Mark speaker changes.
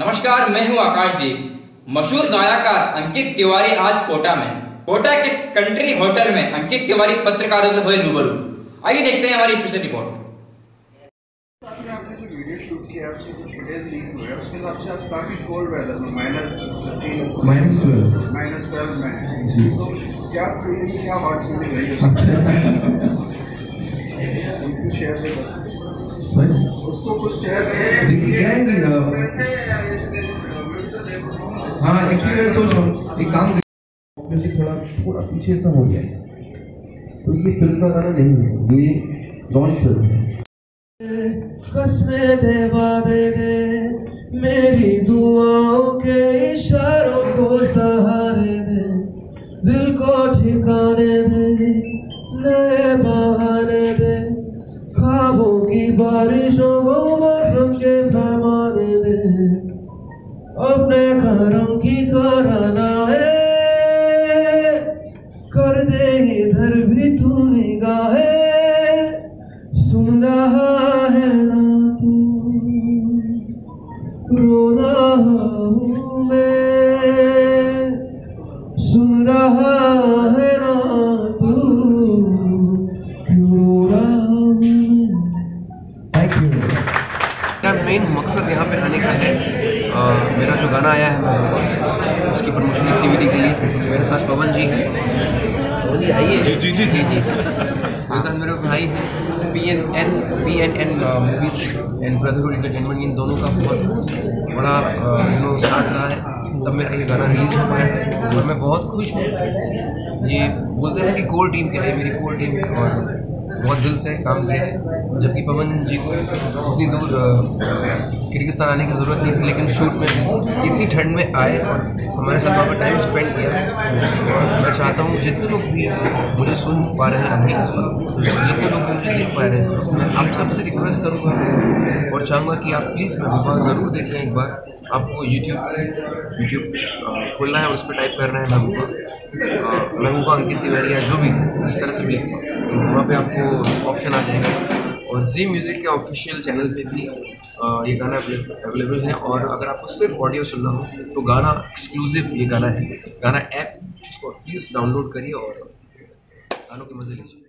Speaker 1: नमस्कार मैं हूँ आकाशदीप। मशहूर गायकार अंकित तिवारी आज कोटा में कोटा के कंट्री होटल में अंकित तिवारी पत्रकारों से हुए रूबरू। आइए देखते हैं हमारी पिछली रिपोर्ट
Speaker 2: आपने जो। वीडियो शूट किया उसके कुछ फुटेज लीक हुए उसके हिसाब से आज काफ़ी कोल्ड वेदर में minus
Speaker 3: minus twelve
Speaker 2: minus twelve में तो क्या फीलिंग क्या हॉट फीलिंग रही है? शेयर उसको कुछ शेयर
Speaker 3: है एक्चुअली मैं सोच रहा हूँ। एक काम म्यूज़िक थोड़ा थोड़ा पीछे सा हो गया तो ये फ़िल्म का गाना नहीं है, ये लॉन्च फ़िल्म है। कसमें दे वादे दे मेरी दुआओं के इशारों को सहारे दे। दिल को ठिकाने दे, नए बहाने दे। ख्वाबों की बारिशों को मौसम के दे अपने करम की कराना है। कर दे इधर भी तू निगाहें सुन रहा है ना तू। रो रहा हूँ मैं। सुन रहा है ना तू।
Speaker 4: मेन मकसद यहाँ पे आने का है अ, मेरा जो गाना आया है मैं उसकी प्रमोशन एक्टिविटी के लिए मेरे साथ पवन जी हैं। पवन जी आइए। जी जी जी। जी मेरे साथ मेरे भाई हैं। P N N P N N movies and brotherhood entertainment इन दोनों का बहुत बड़ा यू नो साथ रहा है। तब मेरा ये गाना रिलीज़ हो पाया है। और मैं बहुत खुश हूँ। ये बोलते हैं कि कोर टीम के लिए मेरी कोर टीम है और बहुत दिल से काम किया है। जबकि पवन जी को उतनी दूर किर्गिस्तान आने की ज़रूरत नहीं थी, लेकिन शूट में इतनी ठंड में आए और हमारे साथ वहाँ पर टाइम स्पेंड किया। मैं चाहता हूँ जितने लोग भी मुझे सुन पा रहे हैं अभी इस वक्त, जितने लोग मुझे देख पा रहे हैं इस वक्त, मैं आप सबसे रिक्वेस्ट करूँगा और चाहूँगा कि आप प्लीज़ मैं महबूबा ज़रूर देखें एक बार। आपको यूट्यूब यूट्यूब खोलना है उस पर टाइप करना है महबूबा महबूबा अंकित तिवारी या जो भी इस तरह से भी तो वहाँ पे आपको ऑप्शन आ जाएगा। और जी म्यूज़िक के ऑफिशियल चैनल पे भी ये गाना अवेलेबल है। और अगर आपको सिर्फ़ ऑडियो सुनना हो तो गाना एक्सक्लूसिव ये गाना है। गाना ऐप उसको प्लीज़ डाउनलोड करिए और गानों के मज़े लीजिए।